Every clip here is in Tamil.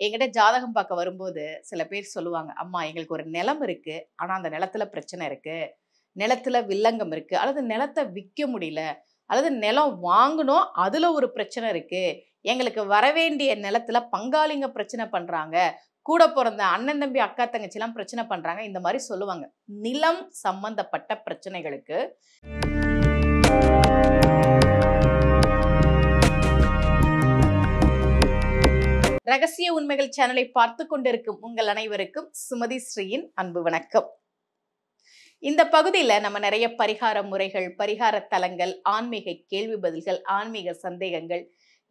என்கிட்ட ஜாதகம் பார்க்க வரும்போது சில பேர் சொல்லுவாங்க அம்மா எங்களுக்கு ஒரு நிலம் இருக்கு. ஆனால் அந்த நிலத்துல பிரச்சனை இருக்கு. நிலத்துல வில்லங்கம் இருக்கு. அல்லது நிலத்தை விற்க முடியல. அல்லது நிலம் வாங்கணும் அதுல ஒரு பிரச்சனை இருக்கு. எங்களுக்கு வரவேண்டிய நிலத்துல பங்காளிங்க பிரச்சனை பண்றாங்க. கூட பிறந்த அண்ணன் தம்பி அக்கா தங்கச்சிலாம் பிரச்சனை பண்றாங்க. இந்த மாதிரி சொல்லுவாங்க. நிலம் சம்பந்தப்பட்ட பிரச்சனைகளுக்கு ரகசிய உண்மைகள் சேனலை பார்த்து கொண்டிருக்கும் உங்கள் அனைவருக்கும் சுமதி ஸ்ரீயின் அன்பு வணக்கம். இந்த பகுதியில் நம்ம நிறைய பரிகார முறைகள் பரிகார தலங்கள் ஆன்மீக கேள்வி பதில்கள் ஆன்மீக சந்தேகங்கள்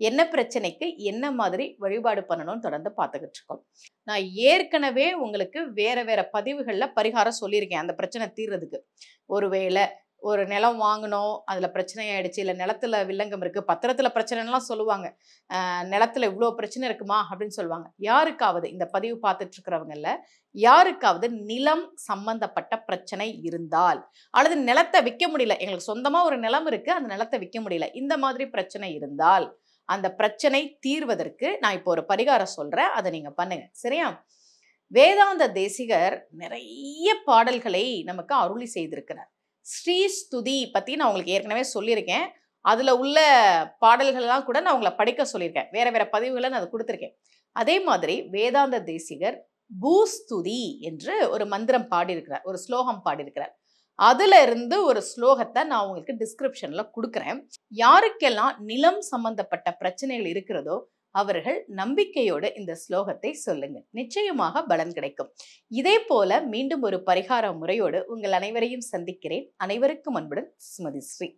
என்ன பிரச்சனைக்கு என்ன மாதிரி வழிபாடு பண்ணணும்னு தொடர்ந்து பார்த்துக்கிட்டு இருக்கோம். நான் ஏற்கனவே உங்களுக்கு வேற வேற பதிவுகளில் பரிகாரம் சொல்லியிருக்கேன் அந்த பிரச்சனை தீர்றதுக்கு. ஒருவேளை ஒரு நிலம் வாங்கினோம் அதில் பிரச்சனை ஆயிடுச்சு இல்லை நிலத்துல வில்லங்கம் இருக்குது பத்திரத்தில் பிரச்சனைலாம் சொல்லுவாங்க. நிலத்தில் நிலத்துல இவ்வளோ பிரச்சனை இருக்குமா? அப்படின்னு சொல்லுவாங்க. யாருக்காவது இந்த பதிவு பார்த்துட்டு யாருக்காவது நிலம் சம்பந்தப்பட்ட பிரச்சனை இருந்தால் அல்லது நிலத்தை விற்க முடியல எங்களுக்கு சொந்தமாக ஒரு நிலம் இருக்குது அந்த நிலத்தை விற்க முடியல இந்த மாதிரி பிரச்சனை இருந்தால் அந்த பிரச்சனை தீர்வதற்கு நான் இப்போ ஒரு பரிகாரம் சொல்கிறேன் அதை நீங்கள் பண்ணுங்கள் சரியா? வேதாந்த தேசிகர் நிறைய பாடல்களை நமக்கு அருளி செய்திருக்கிறார். ஸ்ரீ ஸ்துதி நான் உங்களுக்கு ஏற்கனவே சொல்லியிருக்கேன். அதில் உள்ள பாடல்கள்லாம் கூட நான் உங்களை படிக்க சொல்லியிருக்கேன். வேறு வேறு பதிவுகளை நான் அதை கொடுத்துருக்கேன். அதே மாதிரி வேதாந்த தேசிகர் பூஸ்துதி என்று ஒரு மந்திரம் பாடியிருக்கிறார். ஒரு ஸ்லோகம் பாடியிருக்கிறார். அதுல இருந்து ஒரு ஸ்லோகத்தை நான் உங்களுக்கு டிஸ்கிரிப்ஷன்ல கொடுக்குறேன். யாருக்கெல்லாம் நிலம் சம்பந்தப்பட்ட பிரச்சனைகள் இருக்கிறதோ அவர்கள் நம்பிக்கையோடு இந்த ஸ்லோகத்தை சொல்லுங்க நிச்சயமாக பலன் கிடைக்கும். இதே போல மீண்டும் ஒரு பரிகார முறையோடு உங்கள் அனைவரையும் சந்திக்கிறேன். அனைவருக்கும் அன்புடன் ஸ்மதி ஸ்ரீ.